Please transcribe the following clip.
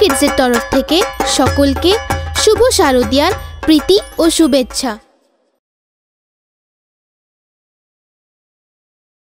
কিডসের তরফ থেকে সকলকে শুভ শারদিয়ার প্রীতি ও শুভেচ্ছা।